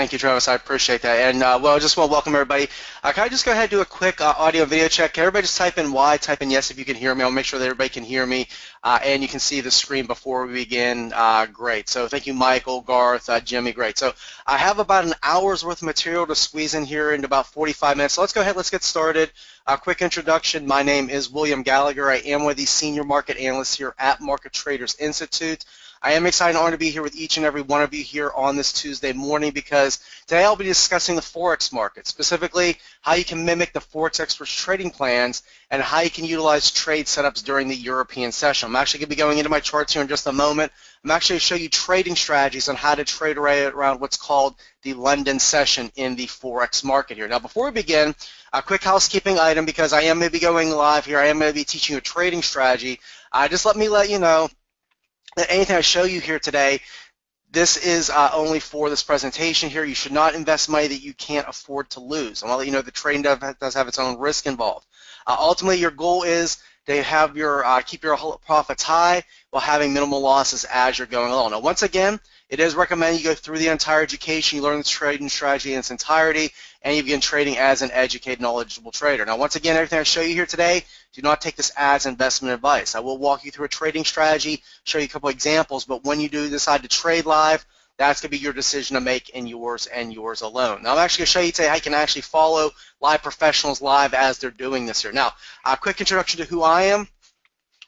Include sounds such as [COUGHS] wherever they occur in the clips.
Thank you, Travis. I appreciate that. And uh, well, I just want to welcome everybody. Uh, can I just go ahead and do a quick uh, audio video check? Can everybody just type in Y, type in yes if you can hear me. I'll make sure that everybody can hear me uh, and you can see the screen before we begin. Uh, great. So thank you, Michael, Garth, uh, Jimmy. Great. So I have about an hour's worth of material to squeeze in here in about 45 minutes. So let's go ahead. Let's get started. A quick introduction. My name is William Gallagher. I am one of the senior market analysts here at Market Traders Institute. I am excited and honored to be here with each and every one of you here on this Tuesday morning because today I'll be discussing the Forex market, specifically how you can mimic the Forex experts trading plans and how you can utilize trade setups during the European session. I'm actually going to be going into my charts here in just a moment. I'm actually going to show you trading strategies on how to trade around what's called the London session in the Forex market here. Now before we begin, a quick housekeeping item because I am going to be going live here. I am going to be teaching a trading strategy. Uh, just let me let you know anything I show you here today, this is uh, only for this presentation here. You should not invest money that you can't afford to lose. I want to let you know the trading does have its own risk involved. Uh, ultimately, your goal is to have your uh, keep your profits high while having minimal losses as you're going along. Now, once again, it is recommended you go through the entire education, you learn the trading strategy in its entirety, and you begin trading as an educated, knowledgeable trader. Now, once again, everything I show you here today, do not take this as investment advice. I will walk you through a trading strategy, show you a couple examples, but when you do decide to trade live, that's going to be your decision to make and yours and yours alone. Now I'm actually going to show you today how you can actually follow live professionals live as they're doing this here. Now, a quick introduction to who I am.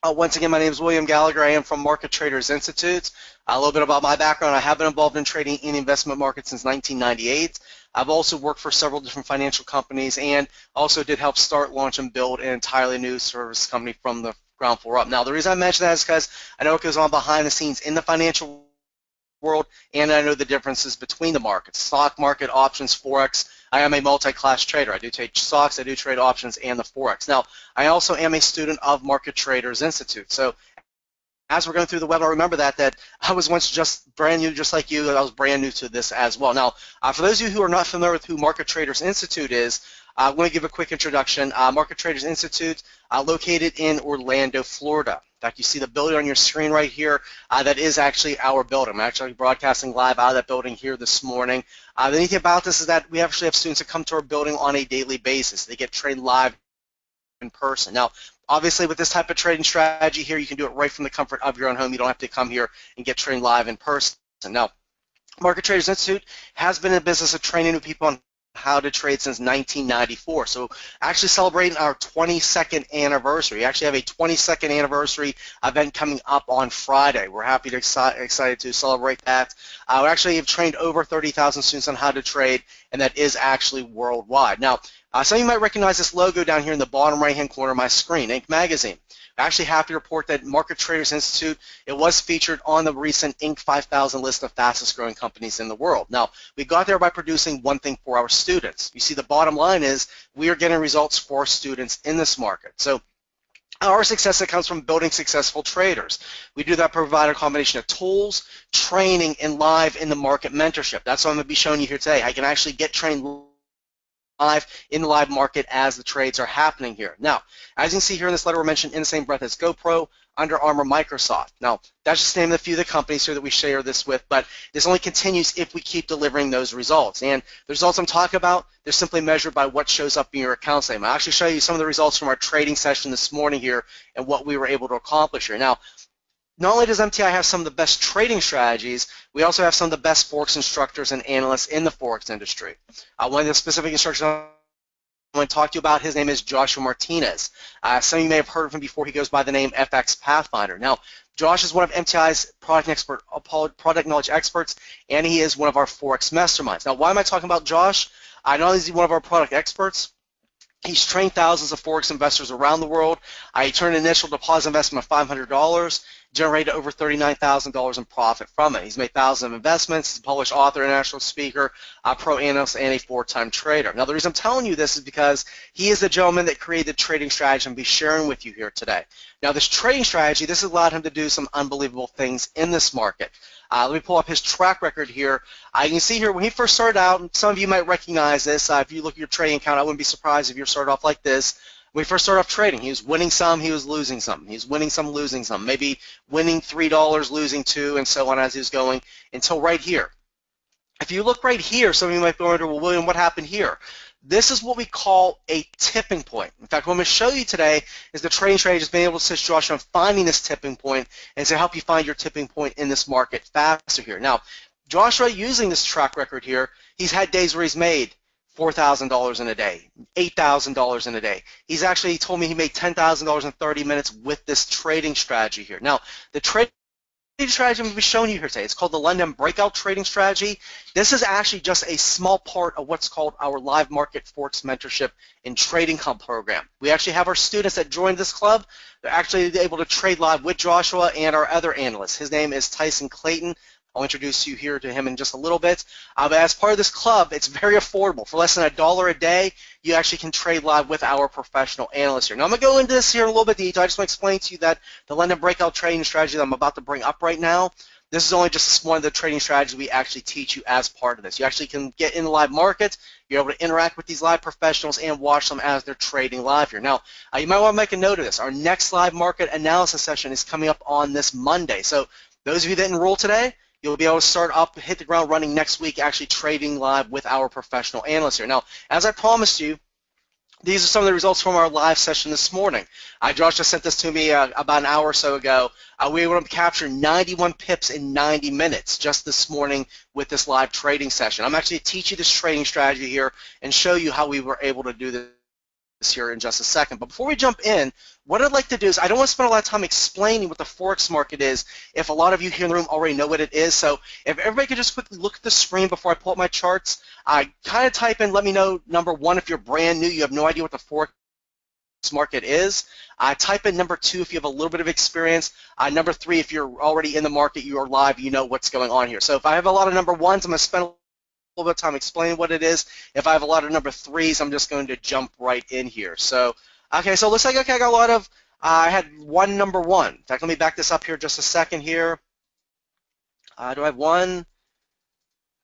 Uh, once again, my name is William Gallagher. I am from Market Traders Institute. A little bit about my background. I have been involved in trading in investment markets since 1998. I've also worked for several different financial companies and also did help start, launch, and build an entirely new service company from the ground floor up. Now, the reason I mention that is because I know it goes on behind the scenes in the financial world, and I know the differences between the markets, stock market, options, forex. I am a multi-class trader. I do trade stocks, I do trade options, and the forex. Now, I also am a student of Market Traders Institute. So as we're going through the webinar, remember that that I was once just brand new, just like you. I was brand new to this as well. Now, uh, for those of you who are not familiar with who Market Traders Institute is, uh, I'm going to give a quick introduction. Uh, Market Traders Institute, uh, located in Orlando, Florida. Fact, you see the building on your screen right here. Uh, that is actually our building. I'm actually broadcasting live out of that building here this morning. Uh, the neat thing about this is that we actually have students that come to our building on a daily basis. They get trained live in person. Now, Obviously, with this type of trading strategy here, you can do it right from the comfort of your own home. You don't have to come here and get trained live in person. Now, Market Traders Institute has been in the business of training new people on how to trade since 1994. So actually celebrating our 22nd anniversary. We actually have a 22nd anniversary event coming up on Friday. We're happy to excited to celebrate that. Uh, we actually have trained over 30,000 students on how to trade, and that is actually worldwide. Now, uh, some of you might recognize this logo down here in the bottom right-hand corner of my screen, Inc. Magazine. Actually happy to report that Market Traders Institute, it was featured on the recent Inc. 5000 list of fastest growing companies in the world. Now, we got there by producing one thing for our students. You see, the bottom line is we are getting results for students in this market. So our success that comes from building successful traders. We do that by provide a combination of tools, training, and live in the market mentorship. That's what I'm going to be showing you here today. I can actually get trained live in the live market as the trades are happening here. Now, as you can see here in this letter, we're mentioned in the same breath as GoPro, Under Armour, Microsoft. Now, that's just the name of a few of the companies here that we share this with, but this only continues if we keep delivering those results. And the results I'm talking about, they're simply measured by what shows up in your account statement. I'll actually show you some of the results from our trading session this morning here and what we were able to accomplish here. Now, not only does MTI have some of the best trading strategies, we also have some of the best Forex instructors and analysts in the Forex industry. Uh, one of the specific instructors I want to talk to you about, his name is Joshua Martinez. Uh, some of you may have heard of him before. He goes by the name FX Pathfinder. Now, Josh is one of MTI's product expert, uh, product knowledge experts, and he is one of our Forex masterminds. Now, why am I talking about Josh? I know he's one of our product experts. He's trained thousands of Forex investors around the world. I turned an initial deposit investment of $500 generated over $39,000 in profit from it. He's made thousands of investments. He's a published author, international speaker, a pro analyst, and a four-time trader. Now, the reason I'm telling you this is because he is the gentleman that created the trading strategy I'm be sharing with you here today. Now, this trading strategy, this has allowed him to do some unbelievable things in this market. Uh, let me pull up his track record here. Uh, you can see here when he first started out, some of you might recognize this. Uh, if you look at your trading account, I wouldn't be surprised if you started off like this when we first started off trading, he was winning some, he was losing some. He was winning some, losing some. Maybe winning $3, losing 2 and so on as he was going until right here. If you look right here, some of you might be wondering, well, William, what happened here? This is what we call a tipping point. In fact, what I'm going to show you today is the trading strategy being able to assist Joshua in finding this tipping point and to help you find your tipping point in this market faster here. Now, Joshua, using this track record here, he's had days where he's made $4,000 in a day, $8,000 in a day. He's actually told me he made $10,000 in 30 minutes with this trading strategy here. Now, the trading strategy I'm going to be showing you here today, it's called the London Breakout Trading Strategy. This is actually just a small part of what's called our Live Market Forex Mentorship and Trading Club program. We actually have our students that joined this club. They're actually able to trade live with Joshua and our other analysts. His name is Tyson Clayton. I'll introduce you here to him in just a little bit. Uh, but as part of this club, it's very affordable. For less than a dollar a day, you actually can trade live with our professional analysts here. Now, I'm going to go into this here in a little bit detail. I just want to explain to you that the London breakout trading strategy that I'm about to bring up right now, this is only just one of the trading strategies we actually teach you as part of this. You actually can get in the live market. You're able to interact with these live professionals and watch them as they're trading live here. Now, uh, you might want to make a note of this. Our next live market analysis session is coming up on this Monday. So those of you that enroll today, You'll be able to start up, hit the ground running next week, actually trading live with our professional analysts here. Now, as I promised you, these are some of the results from our live session this morning. Uh, Josh just sent this to me uh, about an hour or so ago. Uh, we were able to capture 91 pips in 90 minutes just this morning with this live trading session. I'm actually teach you this trading strategy here and show you how we were able to do this here in just a second. But before we jump in, what I'd like to do is I don't want to spend a lot of time explaining what the Forex market is if a lot of you here in the room already know what it is. So if everybody could just quickly look at the screen before I pull up my charts, I kind of type in, let me know, number one, if you're brand new, you have no idea what the Forex market is. Uh, type in number two if you have a little bit of experience. Uh, number three, if you're already in the market, you are live, you know what's going on here. So if I have a lot of number ones, I'm going to spend little bit of time explaining what it is. If I have a lot of number threes, I'm just going to jump right in here. So, okay, so it looks like, okay, I got a lot of, uh, I had one number one. In fact, let me back this up here just a second here. Uh, do I have one?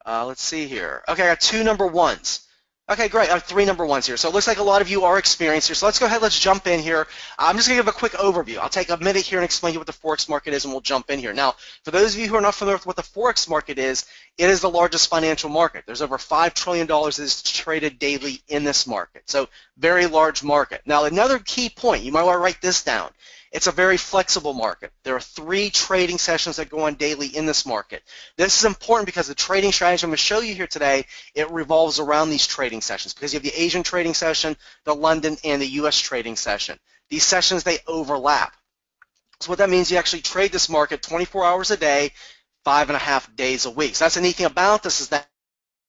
Uh, let's see here. Okay, I got two number ones. Okay, great. I have three number ones here. So it looks like a lot of you are experienced here. So let's go ahead. Let's jump in here. I'm just going to give a quick overview. I'll take a minute here and explain to you what the Forex market is, and we'll jump in here. Now, for those of you who are not familiar with what the Forex market is, it is the largest financial market. There's over $5 trillion that is traded daily in this market. So very large market. Now, another key point, you might want to write this down, it's a very flexible market. There are three trading sessions that go on daily in this market. This is important because the trading strategy I'm going to show you here today, it revolves around these trading sessions because you have the Asian trading session, the London, and the U.S. trading session. These sessions, they overlap. So what that means, you actually trade this market 24 hours a day, five and a half days a week. So that's the neat thing about this is that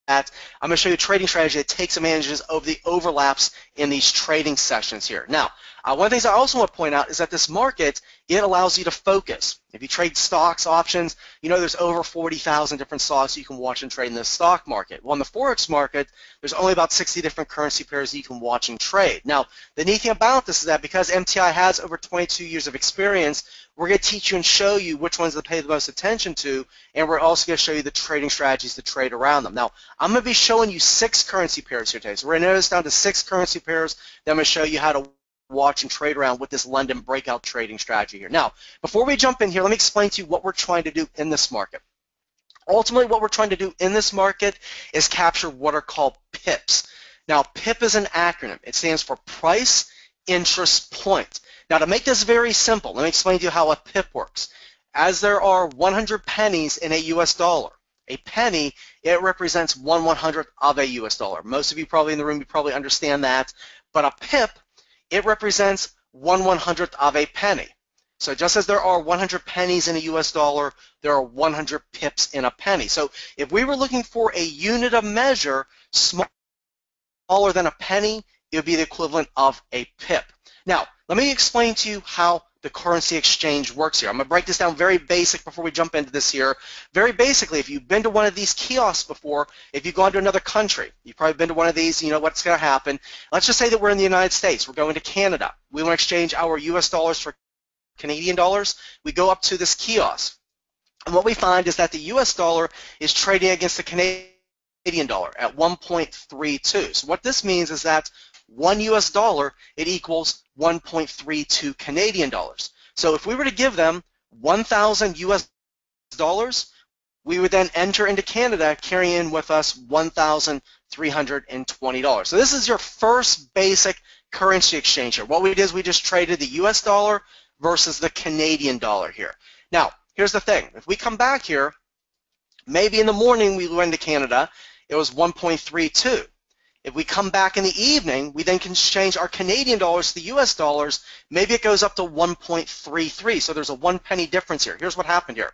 I'm going to show you a trading strategy that takes advantages of the overlaps in these trading sessions here. Now, uh, one of the things I also want to point out is that this market, it allows you to focus. If you trade stocks, options, you know there's over 40,000 different stocks you can watch and trade in the stock market. Well, in the Forex market, there's only about 60 different currency pairs you can watch and trade. Now, the neat thing about this is that because MTI has over 22 years of experience, we're going to teach you and show you which ones to pay the most attention to, and we're also going to show you the trading strategies to trade around them. Now, I'm going to be showing you six currency pairs here today. So we're going to narrow this down to six currency pairs. Then I'm going to show you how to watch and trade around with this London breakout trading strategy here. Now, before we jump in here, let me explain to you what we're trying to do in this market. Ultimately, what we're trying to do in this market is capture what are called PIPs. Now, PIP is an acronym. It stands for Price Interest Point. Now, to make this very simple, let me explain to you how a PIP works. As there are 100 pennies in a U.S. dollar, a penny, it represents one one hundredth of a U.S. dollar. Most of you probably in the room, you probably understand that. But a PIP it represents one one hundredth of a penny. So just as there are 100 pennies in a US dollar, there are 100 pips in a penny. So if we were looking for a unit of measure smaller than a penny, it would be the equivalent of a pip. Now, let me explain to you how the currency exchange works here. I'm going to break this down very basic before we jump into this here. Very basically, if you've been to one of these kiosks before, if you've gone to another country, you've probably been to one of these, you know what's going to happen. Let's just say that we're in the United States. We're going to Canada. We want to exchange our U.S. dollars for Canadian dollars. We go up to this kiosk. And what we find is that the U.S. dollar is trading against the Canadian dollar at 1.32. So what this means is that one US dollar, it equals 1.32 Canadian dollars. So if we were to give them 1,000 US dollars, we would then enter into Canada carrying with us $1,320. So this is your first basic currency exchange here. What we did is we just traded the US dollar versus the Canadian dollar here. Now, here's the thing. If we come back here, maybe in the morning we went to Canada, it was 1.32. If we come back in the evening, we then can change our Canadian dollars to the US dollars. Maybe it goes up to 1.33. So there's a one penny difference here. Here's what happened here.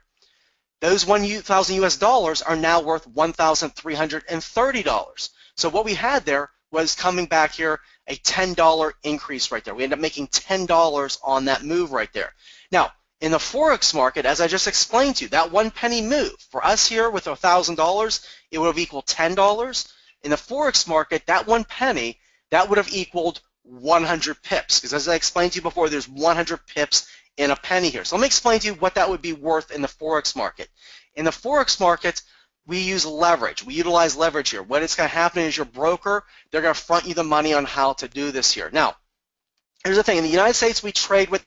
Those 1,000 US dollars are now worth $1,330. So what we had there was coming back here a $10 increase right there. We end up making $10 on that move right there. Now, in the Forex market, as I just explained to you, that one penny move, for us here with $1,000, it would have equaled $10. In the Forex market, that one penny, that would have equaled 100 pips. Because as I explained to you before, there's 100 pips in a penny here. So let me explain to you what that would be worth in the Forex market. In the Forex market, we use leverage. We utilize leverage here. What is going to happen is your broker, they're going to front you the money on how to do this here. Now, here's the thing. In the United States, we trade with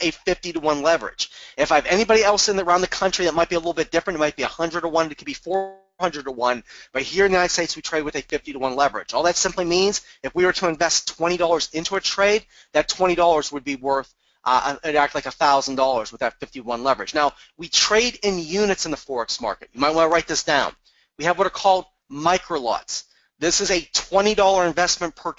a 50 to 1 leverage. If I have anybody else in the, around the country that might be a little bit different, it might be 100 to 1, it could be 400 to 1, but here in the United States we trade with a 50 to 1 leverage. All that simply means if we were to invest $20 into a trade, that $20 would be worth uh, it act like $1,000 with that 51 leverage. Now, we trade in units in the Forex market. You might want to write this down. We have what are called micro lots. This is a $20 investment per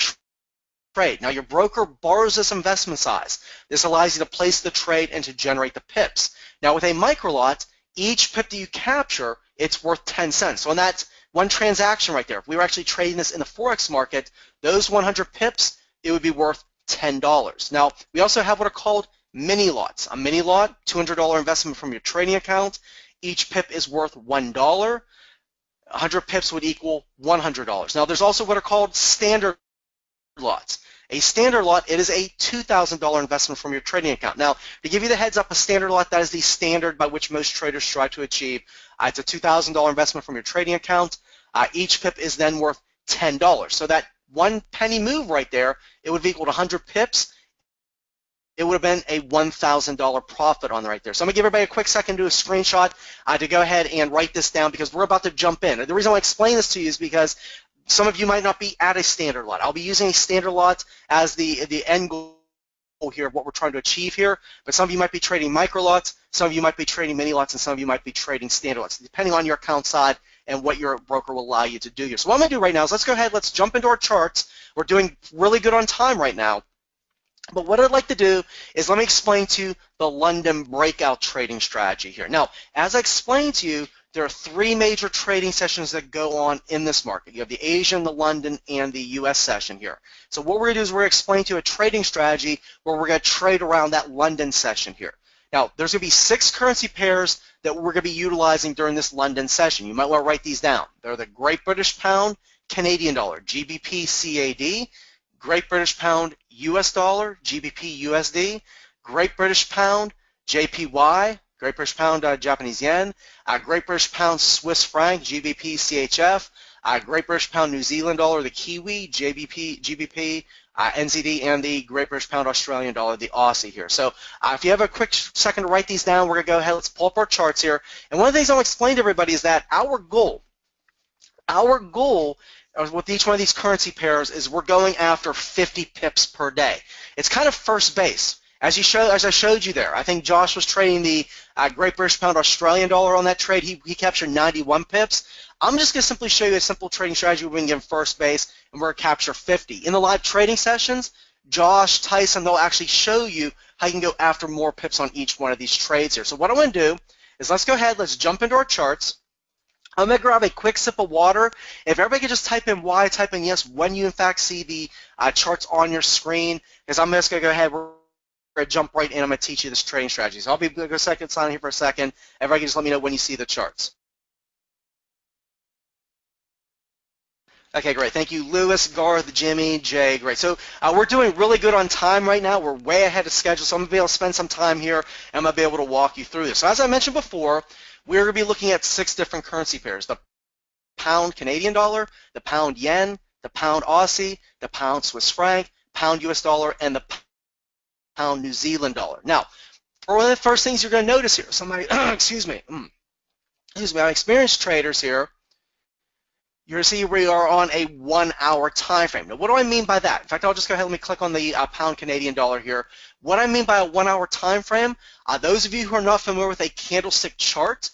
trade. Now, your broker borrows this investment size. This allows you to place the trade and to generate the pips. Now, with a micro lot, each pip that you capture, it's worth 10 cents. So, on that one transaction right there, if we were actually trading this in the Forex market, those 100 pips, it would be worth $10. Now, we also have what are called mini lots. A mini lot, $200 investment from your trading account. Each pip is worth $1. 100 pips would equal $100. Now, there's also what are called standard lots. A standard lot, it is a $2,000 investment from your trading account. Now, to give you the heads up, a standard lot, that is the standard by which most traders strive to achieve. Uh, it's a $2,000 investment from your trading account. Uh, each pip is then worth $10. So that one penny move right there, it would have equaled 100 pips. It would have been a $1,000 profit on right there. So I'm going to give everybody a quick second to do a screenshot uh, to go ahead and write this down because we're about to jump in. The reason I explain this to you is because some of you might not be at a standard lot. I'll be using a standard lot as the, the end goal here of what we're trying to achieve here, but some of you might be trading micro lots, some of you might be trading mini lots, and some of you might be trading standard lots, depending on your account side and what your broker will allow you to do here. So what I'm going to do right now is let's go ahead, let's jump into our charts. We're doing really good on time right now. But what I'd like to do is let me explain to you the London breakout trading strategy here. Now, as I explained to you, there are three major trading sessions that go on in this market. You have the Asian, the London, and the U.S. session here. So what we're going to do is we're going to explain to you a trading strategy where we're going to trade around that London session here. Now, there's going to be six currency pairs that we're going to be utilizing during this London session. You might want to write these down. They're the Great British Pound, Canadian Dollar, GBP CAD, Great British Pound US Dollar, GBP USD, Great British Pound JPY, Great British Pound uh, Japanese Yen, uh, Great British Pound Swiss Franc, GBP CHF, uh, Great British Pound New Zealand Dollar, the Kiwi, JBP, GBP, uh, NZD, and the Great British Pound Australian Dollar, the Aussie here. So uh, if you have a quick second to write these down, we're going to go ahead, let's pull up our charts here. And one of the things I'll explain to everybody is that our goal, our goal with each one of these currency pairs is we're going after 50 pips per day. It's kind of first base. As show, as I showed you there, I think Josh was trading the uh, Great British Pound Australian Dollar on that trade. He, he captured 91 pips. I'm just going to simply show you a simple trading strategy where we can get first base and we're going to capture 50. In the live trading sessions, Josh, Tyson, they'll actually show you how you can go after more pips on each one of these trades here. So what I'm going to do is let's go ahead, let's jump into our charts. I'm going to grab a quick sip of water. If everybody could just type in Y, type in yes when you in fact see the uh, charts on your screen, because I'm just going to go ahead, we're to jump right in. I'm going to teach you this trading strategy. So I'll be a second sign here for a second. Everybody can just let me know when you see the charts. Okay, great. Thank you, Lewis, Garth, Jimmy, Jay. Great. So uh, we're doing really good on time right now. We're way ahead of schedule, so I'm going to be able to spend some time here, and I'm going to be able to walk you through this. So as I mentioned before, we're going to be looking at six different currency pairs. The pound Canadian dollar, the pound yen, the pound Aussie, the pound Swiss franc, pound US dollar, and the pound New Zealand dollar. Now, one of the first things you're going to notice here, somebody, [CLEARS THROAT] excuse me, [CLEARS THROAT] excuse me, I'm experienced traders here, you're going to see we are on a one-hour time frame. Now, what do I mean by that? In fact, I'll just go ahead and let me click on the uh, pound Canadian dollar here. What I mean by a one-hour time frame, uh, those of you who are not familiar with a candlestick chart,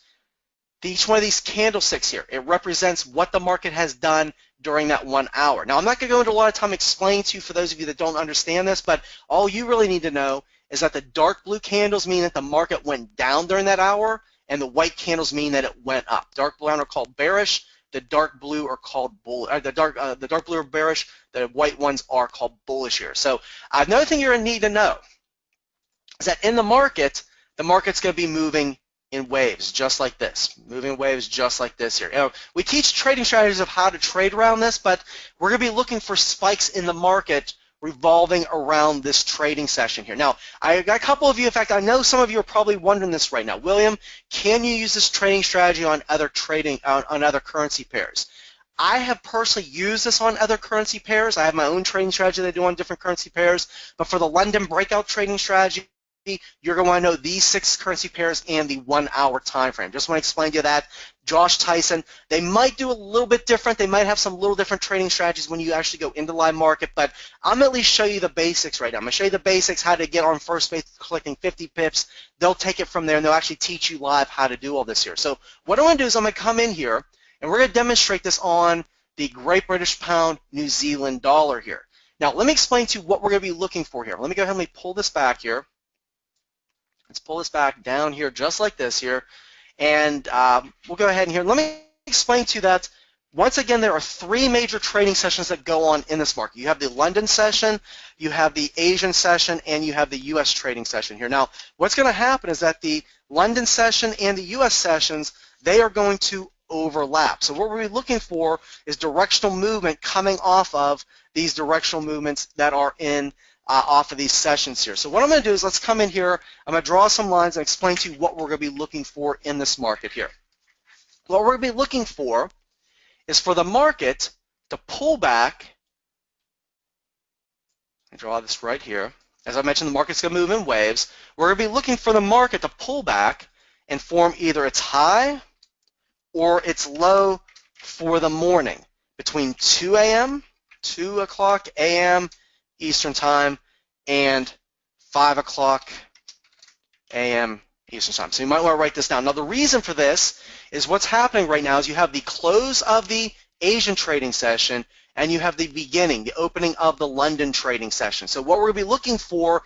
each one of these candlesticks here, it represents what the market has done during that one hour. Now, I'm not going to go into a lot of time explaining to you for those of you that don't understand this, but all you really need to know is that the dark blue candles mean that the market went down during that hour, and the white candles mean that it went up. Dark brown are called bearish, the dark blue are called bull. Uh, the dark uh, the dark blue are bearish. The white ones are called bullish here. So another thing you're gonna need to know is that in the market, the market's gonna be moving in waves, just like this, moving waves just like this here. You know, we teach trading strategies of how to trade around this, but we're going to be looking for spikes in the market revolving around this trading session here. Now, I got a couple of you, in fact, I know some of you are probably wondering this right now. William, can you use this trading strategy on other trading, on, on other currency pairs? I have personally used this on other currency pairs. I have my own trading strategy that I do on different currency pairs, but for the London breakout trading strategy, you're going to want to know these six currency pairs and the one hour time frame. Just want to explain to you that. Josh Tyson, they might do a little bit different. They might have some little different trading strategies when you actually go into live market, but I'm at least show you the basics right now. I'm going to show you the basics, how to get on first base collecting 50 pips. They'll take it from there, and they'll actually teach you live how to do all this here. So what I'm going to do is I'm going to come in here, and we're going to demonstrate this on the Great British Pound New Zealand dollar here. Now, let me explain to you what we're going to be looking for here. Let me go ahead and pull this back here. Let's pull this back down here just like this here. And um, we'll go ahead and here. Let me explain to you that once again, there are three major trading sessions that go on in this market. You have the London session, you have the Asian session, and you have the U.S. trading session here. Now, what's going to happen is that the London session and the U.S. sessions, they are going to overlap. So what we're looking for is directional movement coming off of these directional movements that are in uh, off of these sessions here. So what I'm going to do is let's come in here. I'm going to draw some lines and explain to you what we're going to be looking for in this market here. What we're going to be looking for is for the market to pull back. I draw this right here. As I mentioned, the market's going to move in waves. We're going to be looking for the market to pull back and form either its high or its low for the morning between 2 a.m., 2 o'clock a.m., Eastern Time and 5 o'clock a.m. Eastern Time. So you might want to write this down. Now the reason for this is what's happening right now is you have the close of the Asian trading session and you have the beginning, the opening of the London trading session. So what we're going to be looking for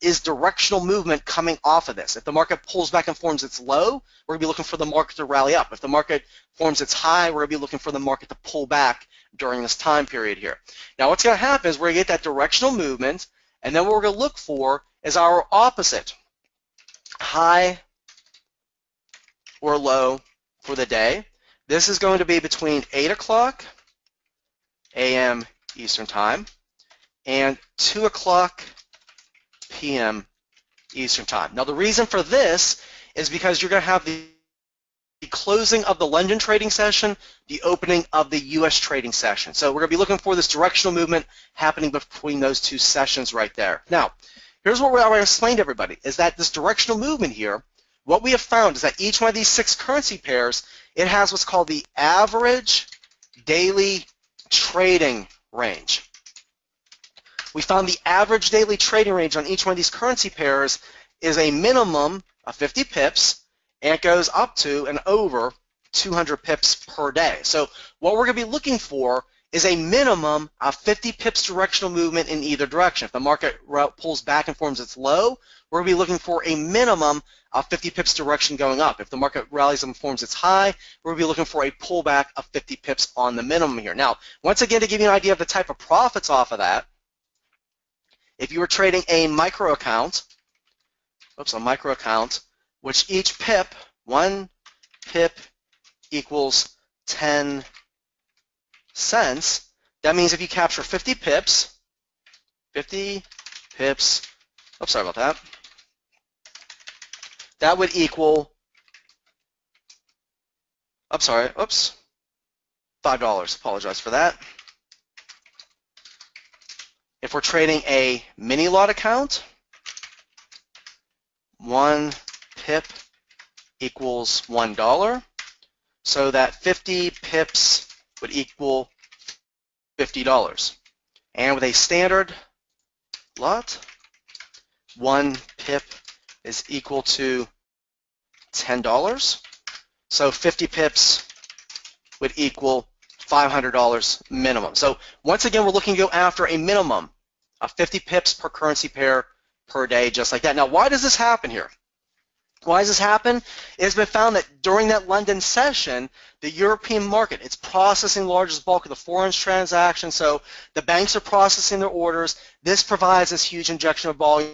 is directional movement coming off of this. If the market pulls back and forms its low, we're going to be looking for the market to rally up. If the market forms its high, we're going to be looking for the market to pull back during this time period here. Now what's going to happen is we're going to get that directional movement, and then what we're going to look for is our opposite, high or low for the day. This is going to be between 8 o'clock a.m. Eastern Time and 2 o'clock p.m. Eastern Time. Now the reason for this is because you're going to have the the closing of the London trading session, the opening of the U.S. trading session. So we're going to be looking for this directional movement happening between those two sessions right there. Now, here's what I to to everybody, is that this directional movement here, what we have found is that each one of these six currency pairs, it has what's called the average daily trading range. We found the average daily trading range on each one of these currency pairs is a minimum of 50 pips, and it goes up to and over 200 pips per day. So what we're going to be looking for is a minimum of 50 pips directional movement in either direction. If the market pulls back and forms its low, we're going to be looking for a minimum of 50 pips direction going up. If the market rallies and forms its high, we're going to be looking for a pullback of 50 pips on the minimum here. Now, once again, to give you an idea of the type of profits off of that, if you were trading a micro account, oops, a micro account, which each pip, one pip equals 10 cents. That means if you capture 50 pips, 50 pips, oops, sorry about that, that would equal, I'm sorry, oops, $5. Apologize for that. If we're trading a mini lot account, one pip equals $1. So that 50 pips would equal $50. And with a standard lot, one pip is equal to $10. So 50 pips would equal $500 minimum. So once again, we're looking to go after a minimum of 50 pips per currency pair per day, just like that. Now, why does this happen here? Why does this happen? It has been found that during that London session, the European market, it's processing the largest bulk of the foreign transactions, so the banks are processing their orders. This provides this huge injection of volume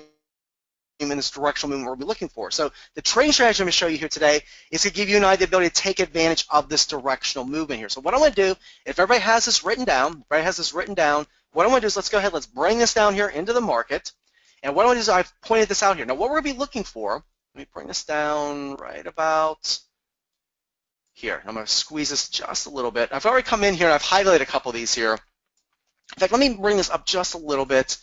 in this directional movement we'll be looking for. So the trading strategy I'm going to show you here today is to give you an idea, the ability to take advantage of this directional movement here. So what I'm going to do, if everybody has this written down, everybody has this written down, what I'm going to do is let's go ahead, let's bring this down here into the market. And what I'm going to do is I've pointed this out here. Now what we're going to be looking for, let me bring this down right about here. I'm going to squeeze this just a little bit. I've already come in here and I've highlighted a couple of these here. In fact, let me bring this up just a little bit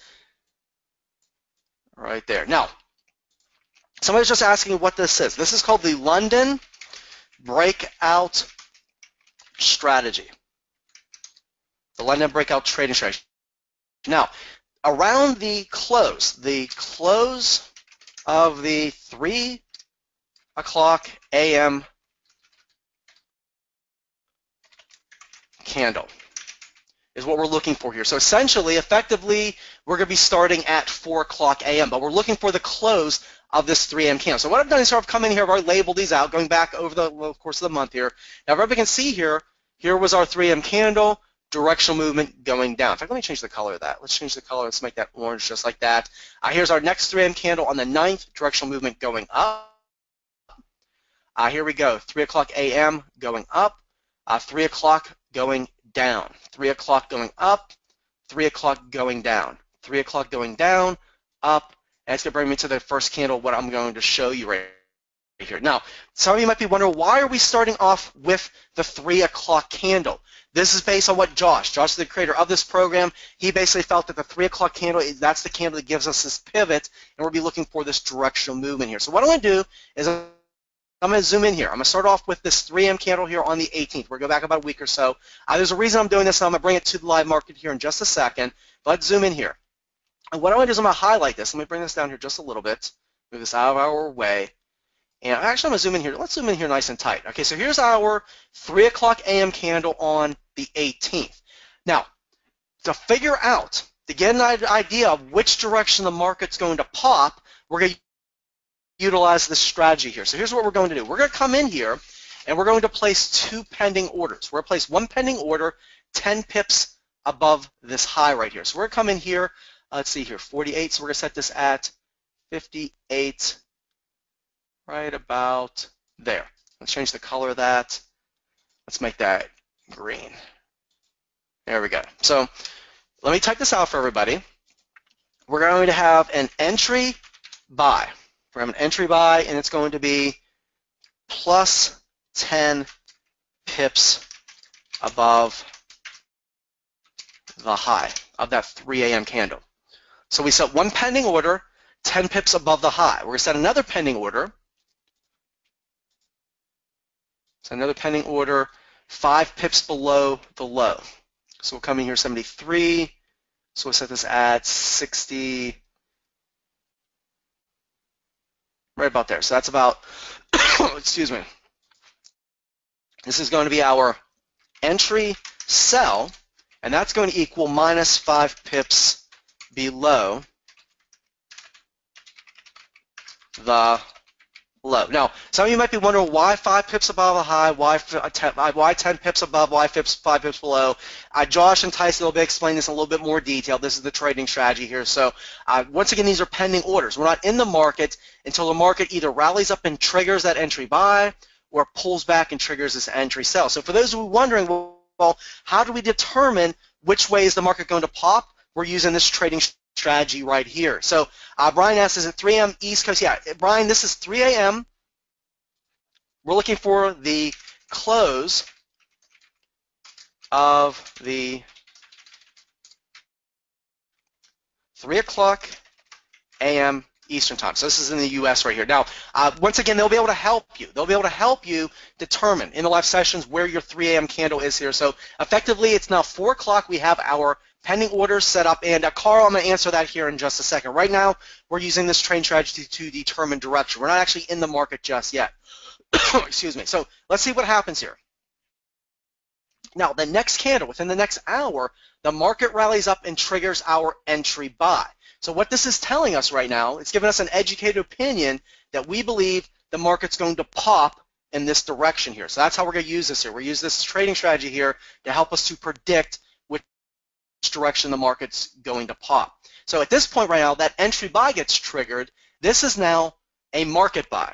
right there. Now, somebody's just asking what this is. This is called the London Breakout Strategy. The London Breakout Trading Strategy. Now, around the close, the close of the 3 o'clock a.m. candle is what we're looking for here. So essentially, effectively, we're going to be starting at 4 o'clock a.m., but we're looking for the close of this 3 a.m. candle. So what I've done is I've come in here, I've already labeled these out, going back over the course of the month here. Now, everybody can see here, here was our 3 a.m. candle, directional movement going down. In fact, let me change the color of that. Let's change the color. Let's make that orange just like that. Uh, here's our next 3 a.m. candle on the 9th, directional movement going up. Uh, here we go, 3 o'clock a.m. going up, uh, 3 o'clock going down, 3 o'clock going up, 3 o'clock going down, 3 o'clock going down, up, it's going to bring me to the first candle, what I'm going to show you right here. Now, some of you might be wondering, why are we starting off with the 3 o'clock candle? This is based on what Josh, Josh is the creator of this program, he basically felt that the 3 o'clock candle, that's the candle that gives us this pivot, and we'll be looking for this directional movement here. So what I'm going to do is I'm going to zoom in here. I'm going to start off with this 3M candle here on the 18th. We're going to go back about a week or so. Uh, there's a reason I'm doing this, and I'm going to bring it to the live market here in just a second. But let's zoom in here. And what I'm going to do is I'm going to highlight this. Let me bring this down here just a little bit. Move this out of our way. And actually, I'm going to zoom in here. Let's zoom in here nice and tight. Okay, so here's our 3 o'clock a.m. candle on the 18th. Now, to figure out, to get an idea of which direction the market's going to pop, we're going to utilize this strategy here. So here's what we're going to do. We're going to come in here and we're going to place two pending orders. We're going to place one pending order 10 pips above this high right here. So we're going to come in here, let's see here, 48. So we're going to set this at 58 right about there. Let's change the color of that. Let's make that green. There we go. So let me type this out for everybody. We're going to have an entry buy. We're going to have an entry buy, and it's going to be plus 10 pips above the high of that 3 a.m. candle. So we set one pending order, 10 pips above the high. We're going to set another pending order. So another pending order, 5 pips below the low. So we'll come in here 73. So we'll set this at 60. right about there. So that's about, [COUGHS] excuse me, this is going to be our entry sell, and that's going to equal minus 5 pips below the low. Now, some of you might be wondering why 5 pips above the high, why 10, uh, why 10 pips above, why 5 pips below. Uh, Josh and Tyson will be explaining this in a little bit more detail. This is the trading strategy here. So uh, once again, these are pending orders. We're not in the market until the market either rallies up and triggers that entry buy or pulls back and triggers this entry sell. So for those who are wondering, well, how do we determine which way is the market going to pop? We're using this trading strategy right here. So uh, Brian asks, is it 3 a.m. East Coast? Yeah, Brian, this is 3 a.m. We're looking for the close of the 3 o'clock a.m. Eastern time. So this is in the U.S. right here. Now, uh, once again, they'll be able to help you. They'll be able to help you determine in the live sessions where your 3 a.m. candle is here. So effectively, it's now 4 o'clock. We have our pending orders set up. And uh, Carl, I'm going to answer that here in just a second. Right now, we're using this train strategy to determine direction. We're not actually in the market just yet. [COUGHS] Excuse me. So let's see what happens here. Now, the next candle, within the next hour, the market rallies up and triggers our entry buy. So what this is telling us right now, it's giving us an educated opinion that we believe the market's going to pop in this direction here. So that's how we're going to use this here. We're use this trading strategy here to help us to predict direction the market's going to pop. So at this point right now, that entry buy gets triggered. This is now a market buy.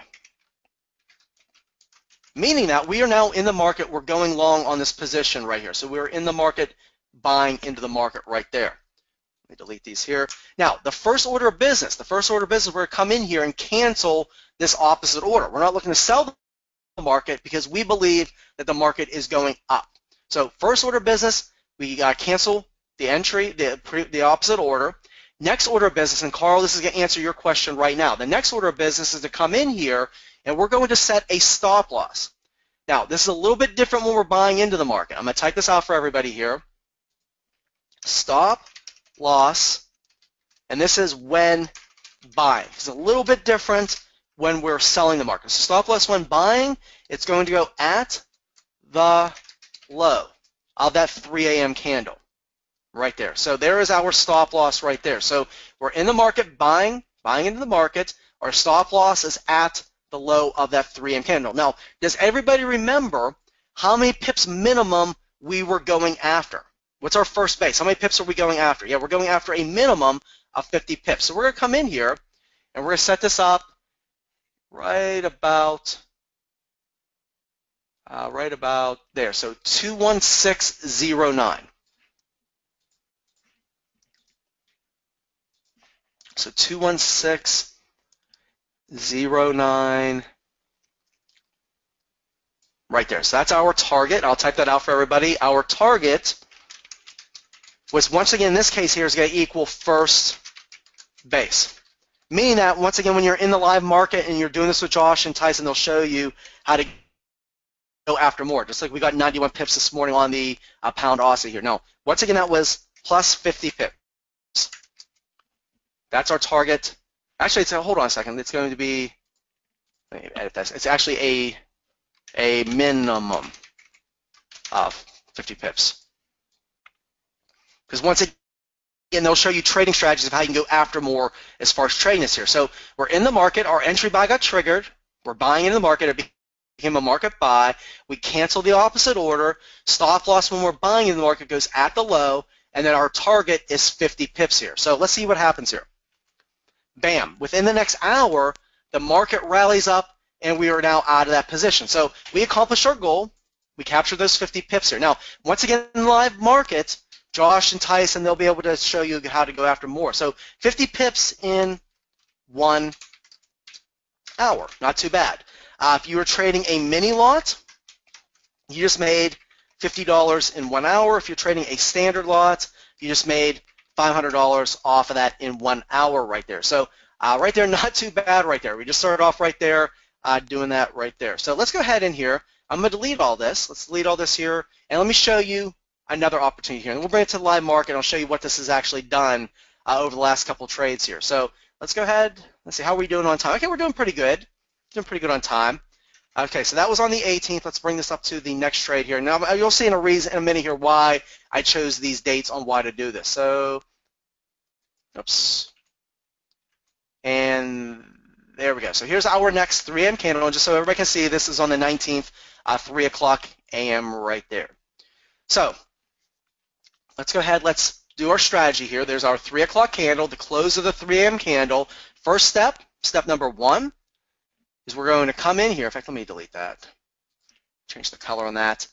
Meaning that we are now in the market, we're going long on this position right here. So we're in the market buying into the market right there. Let me delete these here. Now, the first order of business, the first order of business, we're going to come in here and cancel this opposite order. We're not looking to sell the market because we believe that the market is going up. So first order of business, we got to cancel the entry, the, the opposite order. Next order of business, and Carl, this is going to answer your question right now. The next order of business is to come in here, and we're going to set a stop loss. Now, this is a little bit different when we're buying into the market. I'm going to type this out for everybody here. Stop loss, and this is when buying. It's a little bit different when we're selling the market. So stop loss when buying, it's going to go at the low of that 3 a.m. candle right there. So there is our stop loss right there. So we're in the market buying, buying into the market. Our stop loss is at the low of that 3M candle. Now, does everybody remember how many pips minimum we were going after? What's our first base? How many pips are we going after? Yeah, we're going after a minimum of 50 pips. So we're going to come in here and we're going to set this up right about uh, right about there. So 21609. So 21609 right there. So that's our target. I'll type that out for everybody. Our target was once again in this case here is going to equal first base. Meaning that once again when you're in the live market and you're doing this with Josh and Tyson, they'll show you how to go after more. Just like we got 91 pips this morning on the uh, pound Aussie here. No, once again that was plus 50 pips. That's our target. Actually, it's a, hold on a second. It's going to be. Edit this. It's actually a a minimum of 50 pips. Because once again, they'll show you trading strategies of how you can go after more as far as trading is here. So we're in the market. Our entry buy got triggered. We're buying into the market. It became a market buy. We cancel the opposite order. Stop loss when we're buying in the market goes at the low. And then our target is 50 pips here. So let's see what happens here. Bam. Within the next hour, the market rallies up and we are now out of that position. So we accomplished our goal. We captured those 50 pips here. Now, once again, in the live market, Josh and Tyson, they'll be able to show you how to go after more. So 50 pips in one hour. Not too bad. Uh, if you were trading a mini lot, you just made $50 in one hour. If you're trading a standard lot, you just made $500 off of that in one hour right there. So uh, right there, [LAUGHS] not too bad right there. We just started off right there uh, doing that right there. So let's go ahead in here. I'm going to delete all this. Let's delete all this here. And let me show you another opportunity here. And we'll bring it to the live market. And I'll show you what this has actually done uh, over the last couple trades here. So let's go ahead. Let's see how are we doing on time. Okay, we're doing pretty good. Doing pretty good on time. Okay, so that was on the 18th. Let's bring this up to the next trade here. Now you'll see in a reason in a minute here why I chose these dates on why to do this. So, oops, and there we go. So here's our next 3 a.m. candle, and just so everybody can see, this is on the 19th, uh, 3 o'clock a.m. right there. So let's go ahead, let's do our strategy here. There's our 3 o'clock candle, the close of the 3 a.m. candle. First step, step number one, is we're going to come in here. In fact, let me delete that. Change the color on that.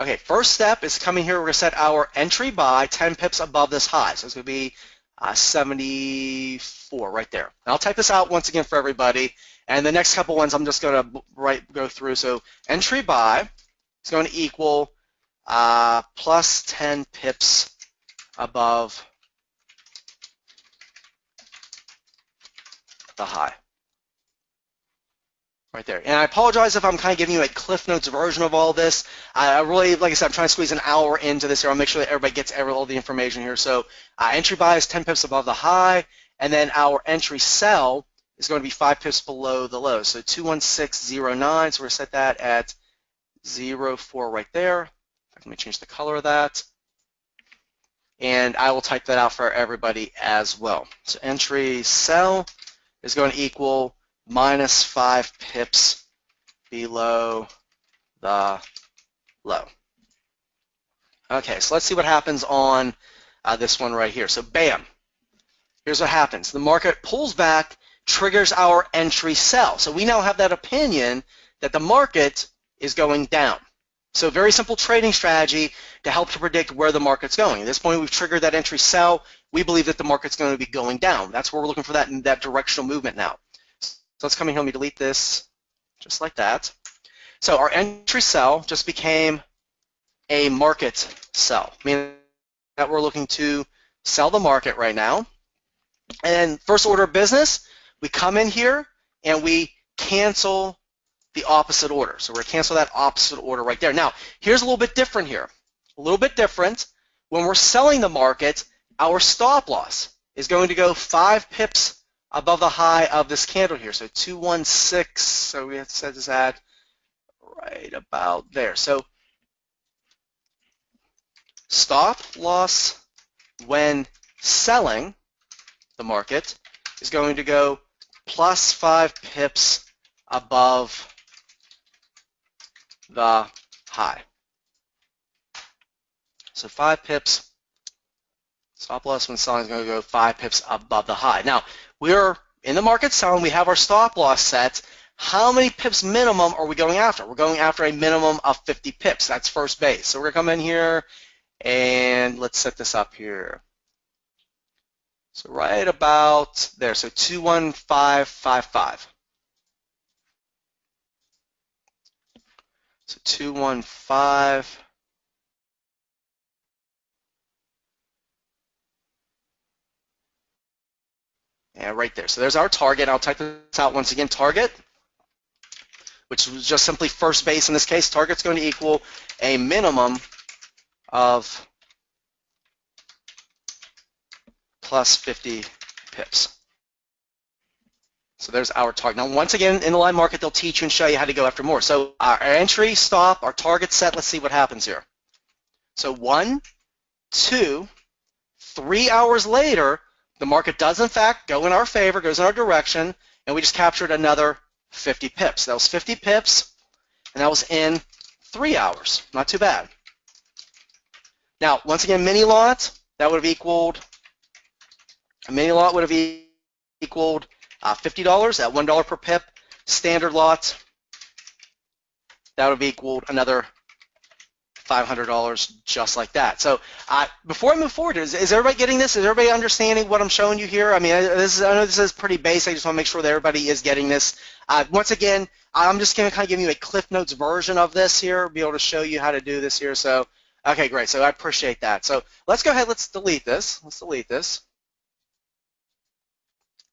Okay, first step is coming here. We're going to set our entry buy 10 pips above this high. So it's going to be uh, 74 right there. And I'll type this out once again for everybody. And the next couple ones I'm just going to write, go through. So entry buy is going to equal uh, plus 10 pips above the high. Right there. And I apologize if I'm kind of giving you a Cliff Notes version of all this. I really, like I said, I'm trying to squeeze an hour into this here. I'll make sure that everybody gets all the information here. So uh, entry buy is 10 pips above the high, and then our entry sell is going to be 5 pips below the low. So 21609, so we're going to set that at 04 right there. Let me change the color of that. And I will type that out for everybody as well. So entry sell is going to equal minus 5 pips below the low. Okay, so let's see what happens on uh, this one right here. So bam, here's what happens. The market pulls back, triggers our entry sell. So we now have that opinion that the market is going down. So very simple trading strategy to help to predict where the market's going. At this point, we've triggered that entry sell. We believe that the market's going to be going down. That's where we're looking for that, in that directional movement now. So let's come in here, let me delete this just like that. So our entry sell just became a market sell, meaning that we're looking to sell the market right now. And first order of business, we come in here and we cancel the opposite order. So we're going to cancel that opposite order right there. Now, here's a little bit different here. A little bit different. When we're selling the market, our stop loss is going to go five pips above the high of this candle here. So 216, so we have to set this at right about there. So stop loss when selling the market is going to go plus five pips above the high. So five pips, stop loss when selling is going to go five pips above the high. Now, we're in the market selling, we have our stop loss set. How many pips minimum are we going after? We're going after a minimum of 50 pips. That's first base. So we're going to come in here and let's set this up here. So right about there, so 21555. So 215 And right there. So there's our target. I'll type this out once again. Target, which was just simply first base in this case. Target's going to equal a minimum of plus 50 pips. So there's our target. Now, once again, in the live market, they'll teach you and show you how to go after more. So our entry, stop, our target set, let's see what happens here. So one, two, three hours later, the market does, in fact, go in our favor, goes in our direction, and we just captured another 50 pips. That was 50 pips, and that was in three hours. Not too bad. Now, once again, mini lot, that would have equaled, a mini lot would have equaled uh, $50 at $1 per pip. Standard lot, that would have equaled another $500 just like that. So uh, before I move forward, is, is, everybody getting this? Is everybody understanding what I'm showing you here? I mean, this is, I know this is pretty basic. I just want to make sure that everybody is getting this. Uh, once again, I'm just going to kind of give you a Cliff Notes version of this here, be able to show you how to do this here. So, okay, great. So I appreciate that. So let's go ahead. Let's delete this. Let's delete this.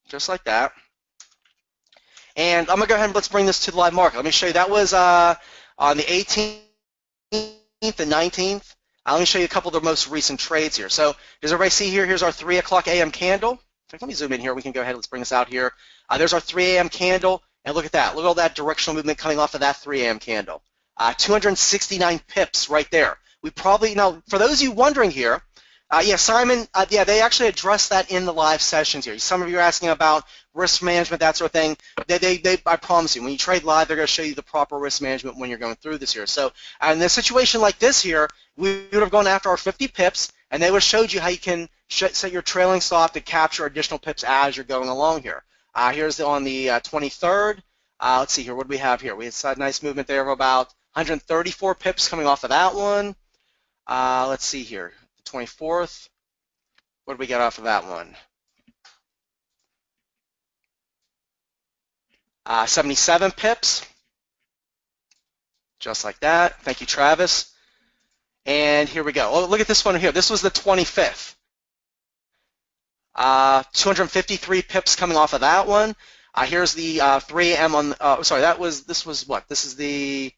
Just like that. And I'm going to go ahead and let's bring this to the live market. Let me show you. That was uh, on the 18th and 19th. Uh, let me show you a couple of the most recent trades here. So does everybody see here? Here's our 3 o'clock a.m. candle. Let me zoom in here. We can go ahead. Let's bring this out here. Uh, there's our 3 a.m. candle. And look at that. Look at all that directional movement coming off of that 3 a.m. candle. Uh, 269 pips right there. We probably, now, for those of you wondering here, uh, yeah, Simon, uh, yeah, they actually addressed that in the live sessions here. Some of you are asking about risk management, that sort of thing. They, they, they, I promise you, when you trade live, they're going to show you the proper risk management when you're going through this here. So in a situation like this here, we would have gone after our 50 pips, and they would have showed you how you can set your trailing stop to capture additional pips as you're going along here. Uh, here's the, on the uh, 23rd. Uh, let's see here. What do we have here? We had a nice movement there of about 134 pips coming off of that one. Uh, let's see here. 24th. What did we get off of that one? Uh, 77 pips. Just like that. Thank you, Travis. And here we go. Oh, look at this one here. This was the 25th. Uh, 253 pips coming off of that one. Uh, here's the uh, 3 a.m. on, uh, sorry, that was, this was what? This is the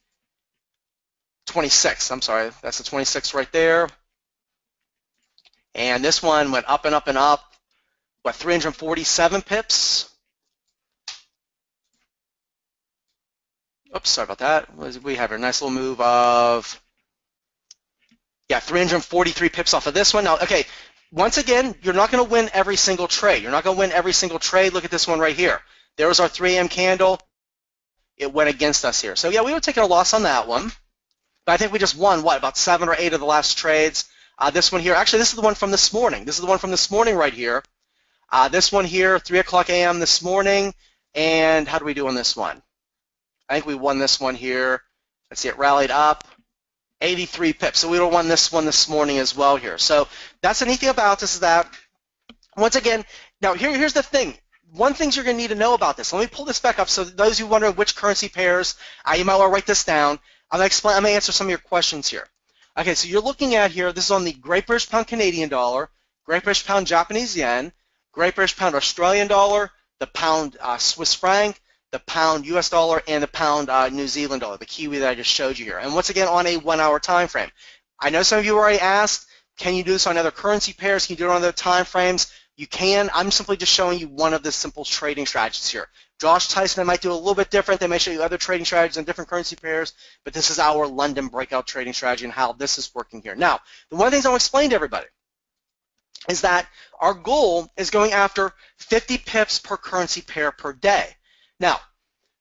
26th. I'm sorry, that's the 26th right there. And this one went up and up and up. What, 347 pips? Oops, sorry about that. We have a nice little move of, yeah, 343 pips off of this one. Now, okay, once again, you're not going to win every single trade. You're not going to win every single trade. Look at this one right here. There was our 3 a.m. candle. It went against us here. So, yeah, we were taking a loss on that one. But I think we just won, what, about seven or eight of the last trades. Uh, this one here, actually, this is the one from this morning. This is the one from this morning right here. Uh, this one here, 3 o'clock a.m. this morning. And how do we do on this one? I think we won this one here. Let's see, it rallied up. 83 pips. So we won this one this morning as well here. So that's the neat thing about this is that, once again, now here, here's the thing. One thing you're going to need to know about this. Let me pull this back up. So those who wondering which currency pairs, uh, you might want to write this down. I'm going to explain. I'm going to answer some of your questions here. Okay, so you're looking at here. This is on the Great British Pound Canadian dollar, Great British Pound Japanese yen, Great British Pound Australian dollar, the Pound uh, Swiss franc, the pound US dollar and the pound uh, New Zealand dollar, the Kiwi that I just showed you here. And once again, on a one-hour time frame. I know some of you already asked, can you do this on other currency pairs? Can you do it on other time frames? You can. I'm simply just showing you one of the simple trading strategies here. Josh Tyson, I might do a little bit different. They may show you other trading strategies and different currency pairs, but this is our London breakout trading strategy and how this is working here. Now, the one things I want to explain to everybody is that our goal is going after 50 pips per currency pair per day. Now,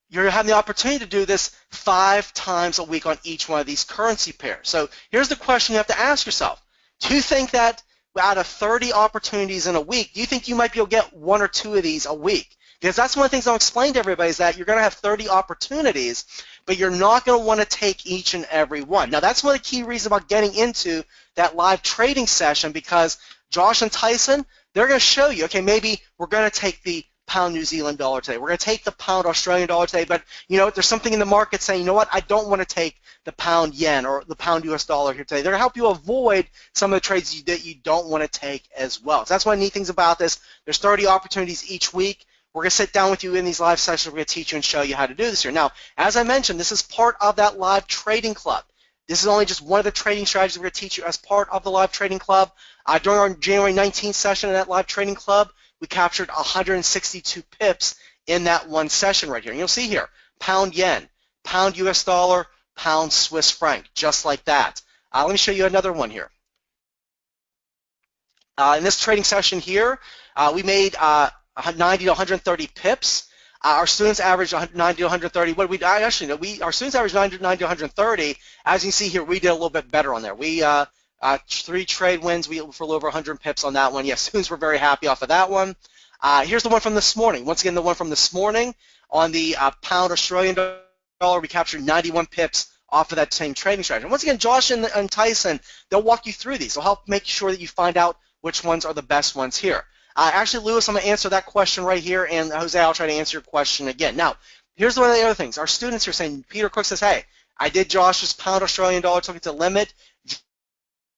you're having the opportunity to do this five times a week on each one of these currency pairs. So here's the question you have to ask yourself. Do you think that out of 30 opportunities in a week, do you think you might be able to get one or two of these a week? Because that's one of the things I'll explain to everybody is that you're going to have 30 opportunities, but you're not going to want to take each and every one. Now, that's one of the key reasons about getting into that live trading session because Josh and Tyson, they're going to show you, okay, maybe we're going to take the pound New Zealand dollar today. We're going to take the pound Australian dollar today, but you know there's something in the market saying, you know what, I don't want to take the pound yen or the pound US dollar here today. They're going to help you avoid some of the trades that you don't want to take as well. So that's one of the neat things about this. There's 30 opportunities each week. We're going to sit down with you in these live sessions. We're going to teach you and show you how to do this here. Now, as I mentioned, this is part of that live trading club. This is only just one of the trading strategies we're going to teach you as part of the live trading club. Uh, during our January 19th session in that live trading club, we captured 162 pips in that one session right here. And you'll see here, pound yen, pound US dollar, pound Swiss franc, just like that. Uh, let me show you another one here. Uh, in this trading session here, uh, we made uh, 90 to 130 pips. Uh, our students average 90 to 130. What we actually know, we our students average 90, 90 to 130. As you see here, we did a little bit better on there. We uh, uh, three trade wins we, for a little over 100 pips on that one. Yes, [LAUGHS] students were very happy off of that one. Uh, here's the one from this morning. Once again, the one from this morning on the uh, pound Australian dollar, we captured 91 pips off of that same trading strategy. And once again, Josh and, and Tyson, they'll walk you through these. They'll help make sure that you find out which ones are the best ones here. Uh, actually, Lewis, I'm going to answer that question right here, and Jose, I'll try to answer your question again. Now, here's one of the other things. Our students are saying, Peter Cook says, hey, I did Josh's pound Australian dollar, took it to limit.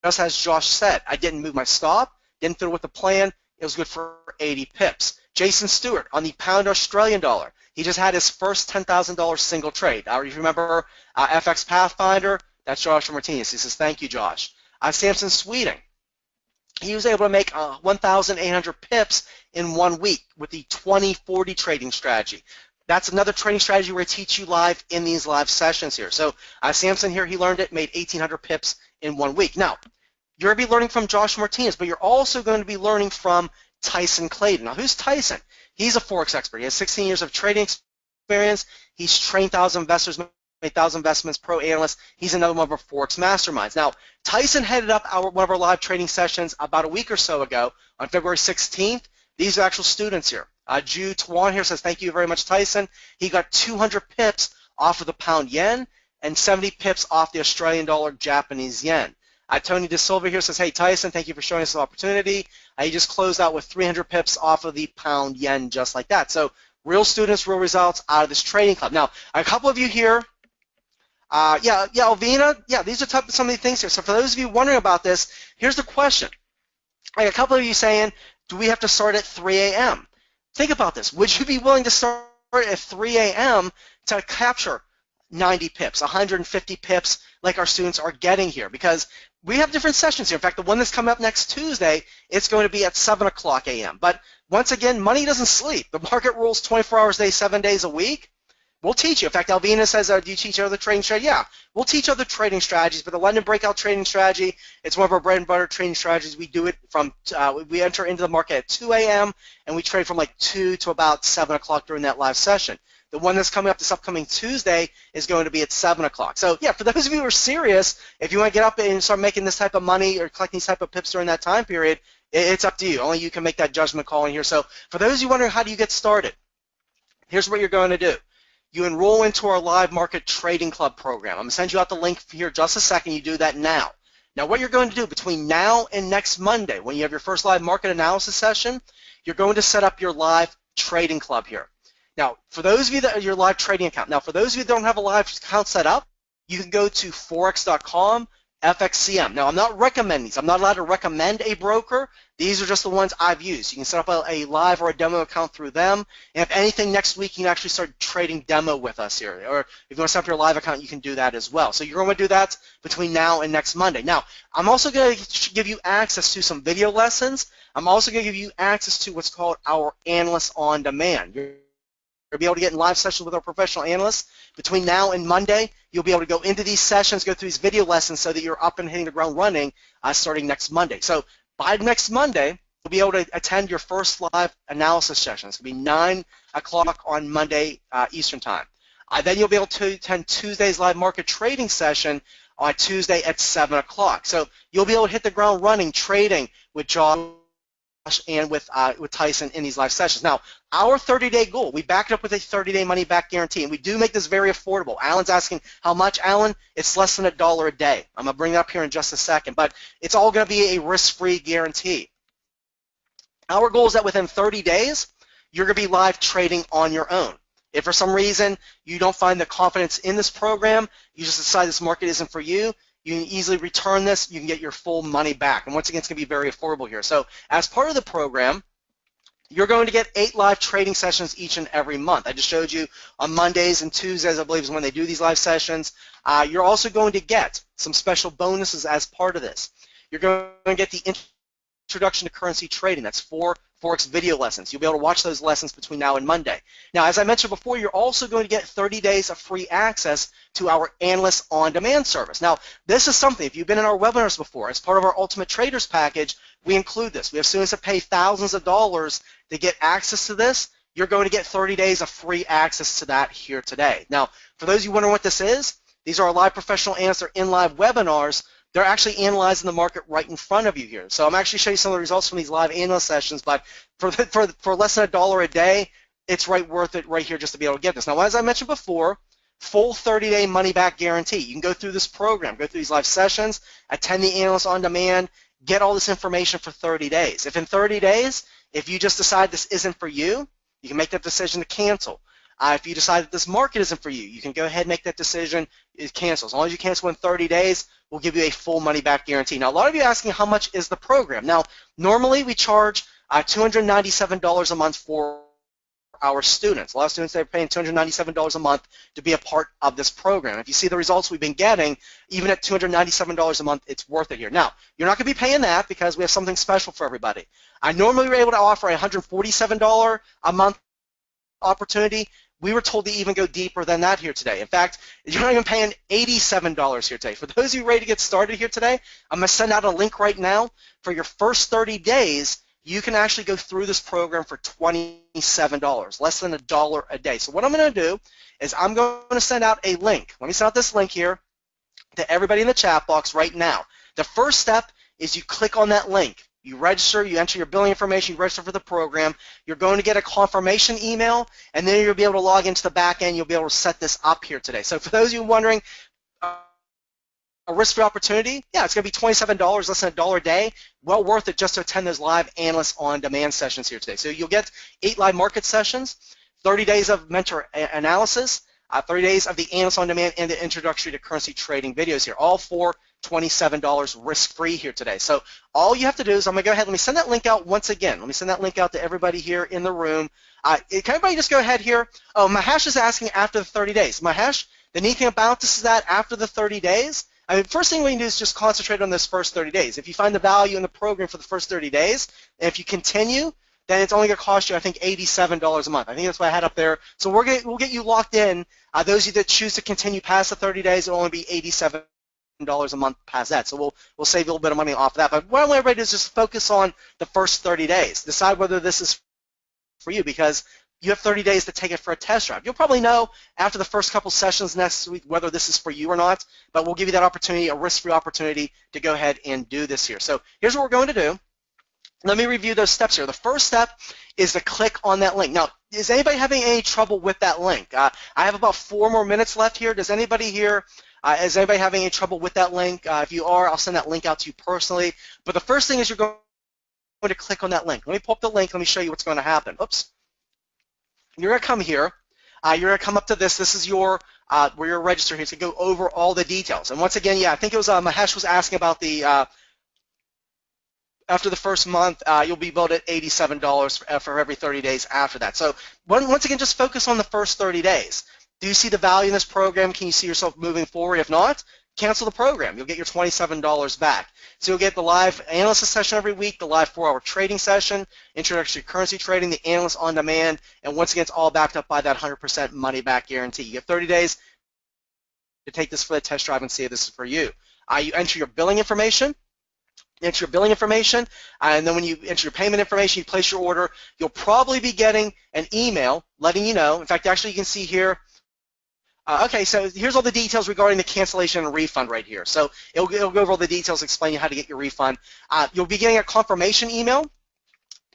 Just as Josh said, I didn't move my stop, didn't fiddle with the plan. It was good for 80 pips. Jason Stewart on the pound Australian dollar. He just had his first $10,000 single trade. Uh, if you remember uh, FX Pathfinder, that's Josh Martinez. He says, thank you, Josh. Uh, Samson Sweeting. He was able to make uh, 1,800 pips in one week with the 20-40 trading strategy. That's another trading strategy to teach you live in these live sessions here. So uh, Samson here, he learned it, made 1,800 pips in one week. Now, you're going to be learning from Josh Martinez, but you're also going to be learning from Tyson Clayton. Now, who's Tyson? He's a Forex expert. He has 16 years of trading experience. He's trained thousands of investors, made thousand investments, pro analyst. He's another one of our Forex masterminds. Now, Tyson headed up our, one of our live training sessions about a week or so ago on February 16th. These are actual students here. Uh, Ju Tuan here says, thank you very much, Tyson. He got 200 pips off of the pound yen and 70 pips off the Australian dollar Japanese yen. Uh, Tony De Silva here says, hey, Tyson, thank you for showing us the opportunity. Uh, he just closed out with 300 pips off of the pound yen just like that. So real students, real results out of this trading club. Now, a couple of you here, uh, yeah, yeah, Alvina, yeah, these are some of the things here. So for those of you wondering about this, here's the question. Like a couple of you saying, do we have to start at 3 a.m.? think about this. Would you be willing to start at 3 a.m. to capture 90 pips, 150 pips like our students are getting here? Because we have different sessions here. In fact, the one that's coming up next Tuesday, it's going to be at 7 o'clock a.m. But once again, money doesn't sleep. The market rules 24 hours a day, seven days a week. We'll teach you. In fact, Alvina says, uh, do you teach other trading strategies? Yeah, we'll teach other trading strategies, but the London Breakout Trading Strategy, it's one of our bread and butter trading strategies. We do it from, uh, we enter into the market at 2 a.m., and we trade from like 2 to about 7 o'clock during that live session. The one that's coming up this upcoming Tuesday is going to be at 7 o'clock. So, yeah, for those of you who are serious, if you want to get up and start making this type of money or collecting these type of pips during that time period, it's up to you. Only you can make that judgment call in here. So, for those of you wondering how do you get started, here's what you're going to do you enroll into our live market trading club program. I'm going to send you out the link here just a second. You do that now. Now what you're going to do between now and next Monday when you have your first live market analysis session, you're going to set up your live trading club here. Now for those of you that are your live trading account, now for those of you that don't have a live account set up, you can go to forex.com FXCM. Now, I'm not recommending these. I'm not allowed to recommend a broker. These are just the ones I've used. You can set up a, a, live or a demo account through them. And if anything, next week you can actually start trading demo with us here. Or if you want to set up your live account, you can do that as well. So you're going to do that between now and next Monday. Now, I'm also going to give you access to some video lessons. I'm also going to give you access to what's called our Analyst on Demand. You're You'll be able to get in live sessions with our professional analysts. Between now and Monday, you'll be able to go into these sessions, go through these video lessons so that you're up and hitting the ground running uh, starting next Monday. So by next Monday, you'll be able to attend your first live analysis session. It's going to be 9 o'clock on Monday uh, Eastern Time. Uh, then you'll be able to attend Tuesday's live market trading session on Tuesday at 7 o'clock. So you'll be able to hit the ground running trading with John and with uh, with Tyson in these live sessions. Now, our 30-day goal, we back it up with a 30-day money-back guarantee, and we do make this very affordable. Alan's asking how much, Alan? It's less than a dollar a day. I'm going to bring it up here in just a second, but it's all going to be a risk-free guarantee. Our goal is that within 30 days, you're going to be live trading on your own. If for some reason you don't find the confidence in this program, you just decide this market isn't for you, you can easily return this. You can get your full money back. And once again, it's going to be very affordable here. So as part of the program, you're going to get eight live trading sessions each and every month. I just showed you on Mondays and Tuesdays, I believe, is when they do these live sessions. Uh, you're also going to get some special bonuses as part of this. You're going to get the introduction to currency trading. That's four Forex video lessons. You'll be able to watch those lessons between now and Monday. Now, as I mentioned before, you're also going to get 30 days of free access to our Analyst On Demand service. Now, this is something, if you've been in our webinars before, as part of our Ultimate Traders package, we include this. We have students that pay thousands of dollars to get access to this. You're going to get 30 days of free access to that here today. Now, for those of you wondering what this is, these are our live professional answer in live webinars they're actually analyzing the market right in front of you here. So I'm actually showing you some of the results from these live analyst sessions, but for, for, for less than a dollar a day, it's right worth it right here just to be able to get this. Now, as I mentioned before, full 30-day money-back guarantee. You can go through this program, go through these live sessions, attend the analyst on demand, get all this information for 30 days. If in 30 days, if you just decide this isn't for you, you can make that decision to cancel. Uh, if you decide that this market isn't for you, you can go ahead and make that decision, it cancel. As long as you cancel in 30 days, we'll give you a full money back guarantee. Now, a lot of you asking how much is the program. Now, normally we charge uh, $297 a month for our students. A lot of students are paying $297 a month to be a part of this program. If you see the results we've been getting, even at $297 a month, it's worth it here. Now, you're not going to be paying that because we have something special for everybody. I normally were able to offer a $147 a month opportunity. We were told to even go deeper than that here today. In fact, you're not even paying $87 here today. For those of you ready to get started here today, I'm going to send out a link right now. For your first 30 days, you can actually go through this program for $27, less than a dollar a day. So what I'm going to do is I'm going to send out a link. Let me send out this link here to everybody in the chat box right now. The first step is you click on that link. You register, you enter your billing information, you register for the program. You're going to get a confirmation email, and then you'll be able to log into the back end. You'll be able to set this up here today. So for those of you wondering, uh, a risk-free opportunity, yeah, it's going to be $27, less than a dollar a day. Well worth it just to attend those live analyst on-demand sessions here today. So you'll get eight live market sessions, 30 days of mentor analysis, uh, 30 days of the analyst on demand and the introductory to currency trading videos here, all for $27 risk-free here today. So all you have to do is I'm going to go ahead, let me send that link out once again. Let me send that link out to everybody here in the room. Uh, can everybody just go ahead here? Oh, Mahesh is asking after the 30 days. Mahesh, the neat thing about this is that after the 30 days, I mean, first thing we can do is just concentrate on this first 30 days. If you find the value in the program for the first 30 days, and if you continue, then it's only going to cost you, I think, $87 a month. I think that's what I had up there. So we're gonna, we'll get you locked in. Uh, those of you that choose to continue past the 30 days, it'll only be 87 dollars a month past that. So we'll we'll save a little bit of money off of that. But what I want everybody to do is just focus on the first 30 days. Decide whether this is for you because you have 30 days to take it for a test drive. You'll probably know after the first couple sessions next week whether this is for you or not, but we'll give you that opportunity, a risk-free opportunity to go ahead and do this here. So here's what we're going to do. Let me review those steps here. The first step is to click on that link. Now, is anybody having any trouble with that link? Uh, I have about four more minutes left here. Does anybody here uh, is anybody having any trouble with that link? Uh, if you are, I'll send that link out to you personally. But the first thing is you're going to click on that link. Let me pull up the link. Let me show you what's going to happen. Oops. You're going to come here. Uh, you're going to come up to this. This is your uh, where you're registered here to go over all the details. And once again, yeah, I think it was uh, Mahesh was asking about the uh, after the first month, uh, you'll be billed at $87 for, for every 30 days after that. So once again, just focus on the first 30 days. Do you see the value in this program? Can you see yourself moving forward? If not, cancel the program. You'll get your $27 back. So you'll get the live analysis session every week, the live four-hour trading session, introductory currency trading, the analyst on demand, and once again, it's all backed up by that 100% money-back guarantee. You get 30 days to take this for the test drive and see if this is for you. Uh, you enter your billing information, enter your billing information, and then when you enter your payment information, you place your order, you'll probably be getting an email letting you know. In fact, actually, you can see here, uh, okay, so here's all the details regarding the cancellation and refund right here. So it'll, it'll go over all the details, explain you how to get your refund. Uh, you'll be getting a confirmation email.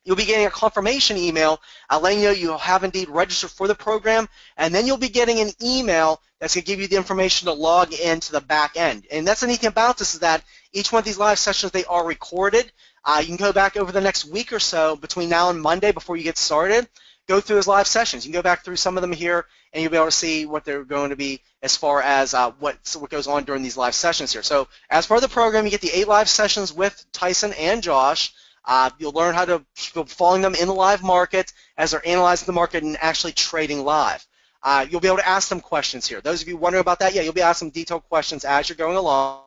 You'll be getting a confirmation email uh, letting you know you have indeed registered for the program, and then you'll be getting an email that's going to give you the information to log into the back end. And that's the neat thing about this is that each one of these live sessions, they are recorded. Uh, you can go back over the next week or so between now and Monday before you get started go through his live sessions. You can go back through some of them here, and you'll be able to see what they're going to be as far as uh, what what goes on during these live sessions here. So as part of the program, you get the eight live sessions with Tyson and Josh. Uh, you'll learn how to following them in the live market as they're analyzing the market and actually trading live. Uh, you'll be able to ask them questions here. Those of you wondering about that, yeah, you'll be asked some detailed questions as you're going along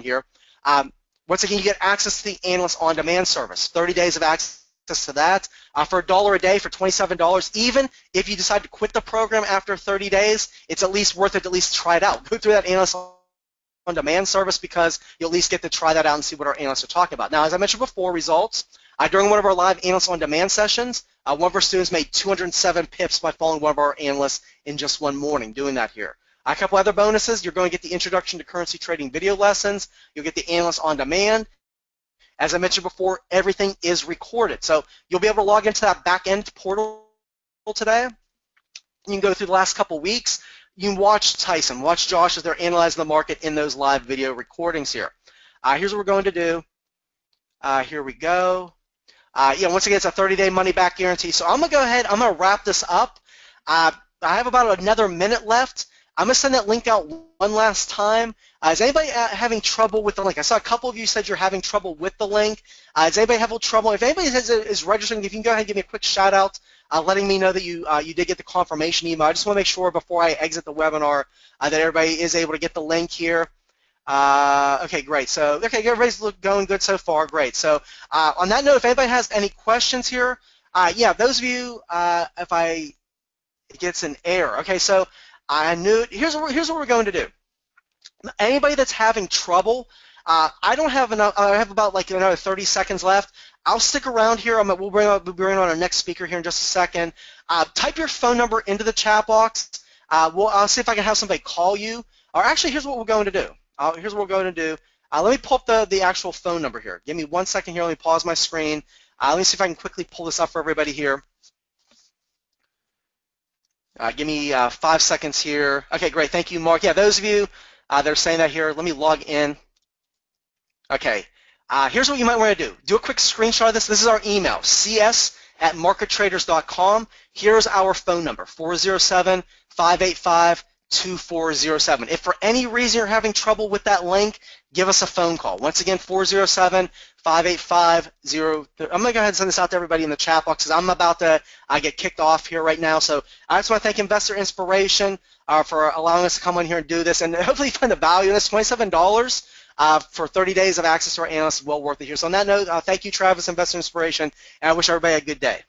here. Um, once again, you get access to the Analyst On Demand service, 30 days of access access to that uh, for a dollar a day for $27. Even if you decide to quit the program after 30 days, it's at least worth it to at least try it out. Go through that analyst on demand service because you'll at least get to try that out and see what our analysts are talking about. Now, as I mentioned before, results. Uh, during one of our live analysts on demand sessions, uh, one of our students made 207 pips by following one of our analysts in just one morning, doing that here. A couple other bonuses, you're going to get the Introduction to Currency Trading video lessons, you'll get the Analyst on Demand, as I mentioned before, everything is recorded. So you'll be able to log into that back-end portal today. You can go through the last couple weeks. You can watch Tyson, watch Josh as they're analyzing the market in those live video recordings here. Uh, here's what we're going to do. Uh, here we go. Uh, yeah, once again, it's a 30-day money-back guarantee. So I'm going to go ahead. I'm going to wrap this up. Uh, I have about another minute left. I'm going to send that link out one last time. Uh, is anybody uh, having trouble with the link? I saw a couple of you said you're having trouble with the link. Uh, does anybody have trouble? If anybody has, is registering, if you can go ahead and give me a quick shout out, uh, letting me know that you uh, you did get the confirmation email. I just want to make sure before I exit the webinar uh, that everybody is able to get the link here. okay, great. So, okay, everybody's look, going good so far. Great. So, on that note, if anybody has any questions here, yeah, those of you, if I it gets an error. Okay, so I knew. Here's what, here's what we're going to do. Anybody that's having trouble, uh, I don't have enough. I have about like another 30 seconds left. I'll stick around here. I'm, we'll bring, we'll bring on our next speaker here in just a second. Uh, type your phone number into the chat box. Uh, we'll, I'll see if I can have somebody call you. Or actually, here's what we're going to do. Uh, here's what we're going to do. Uh, let me pull up the, the actual phone number here. Give me one second here. Let me pause my screen. Uh, let me see if I can quickly pull this up for everybody here. Uh, give me uh, five seconds here. Okay, great. Thank you, Mark. Yeah, those of you uh, that are saying that here, let me log in. Okay. Uh, here's what you might want to do. Do a quick screenshot of this. This is our email, cs at markettraders.com. Here's our phone number, 407-585-2407. If for any reason you're having trouble with that link, give us a phone call. Once again, 407 585 I'm going to go ahead and send this out to everybody in the chat box because I'm about to I get kicked off here right now. So I just want to thank Investor Inspiration uh, for allowing us to come on here and do this and [LAUGHS] hopefully find the value in this $27 uh, for 30 days of access to our analysts well worth it here. So on that note, uh, thank you, Travis, Investor Inspiration, and I wish everybody a good day.